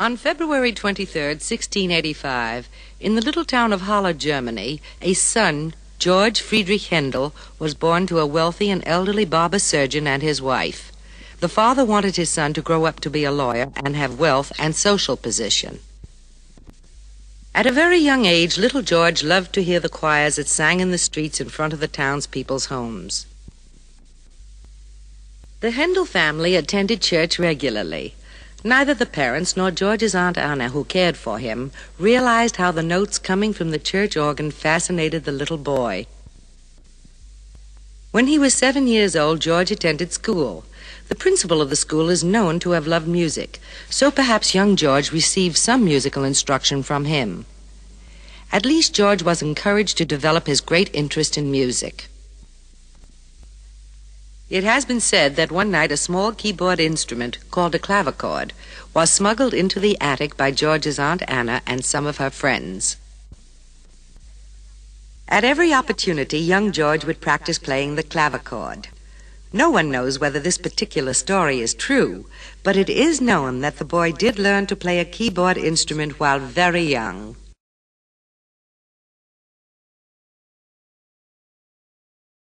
On February 23, 1685, in the little town of Halle, Germany, a son, George Frideric Handel, was born to a wealthy and elderly barber surgeon and his wife. The father wanted his son to grow up to be a lawyer and have wealth and social position. At a very young age, little George loved to hear the choirs that sang in the streets in front of the townspeople's homes. The Handel family attended church regularly. Neither the parents nor George's Aunt Anna, who cared for him, realized how the notes coming from the church organ fascinated the little boy. When he was seven years old, George attended school. The principal of the school is known to have loved music, so perhaps young George received some musical instruction from him. At least George was encouraged to develop his great interest in music. It has been said that one night a small keyboard instrument called a clavichord was smuggled into the attic by George's Aunt Anna and some of her friends. At every opportunity, young George would practice playing the clavichord. No one knows whether this particular story is true, but it is known that the boy did learn to play a keyboard instrument while very young.